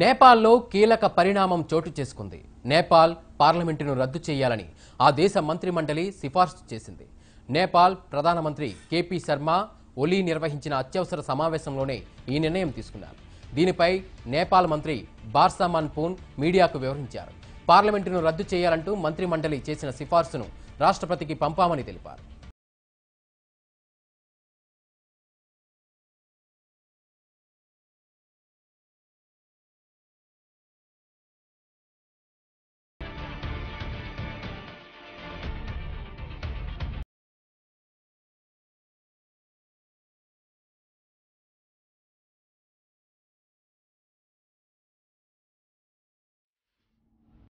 నేపాల్లో కీలక పరిణామం చోటు చేసుకుంది. నేపాల్ పార్లమెంటును రద్దు చేయాలని ఆ దేశ మంత్రిమండలి సిఫార్సు చేసింది. నేపాల్ ప్రధానమంత్రి కేపీ శర్మ ఒలీ నిర్వహించిన అత్యవసర సమావేశంలోనే ఈ నిర్ణయం తీసుకున్నారు. దీనిపై నేపాల్ మంత్రి బార్సామాన్ పూన్ మీడియాకు వివరించారు. పార్లమెంటును రద్దు చేయాలంటూ మంత్రిమండలి చేసిన సిఫార్సును రాష్ట్రపతికి పంపామని తెలిపారు.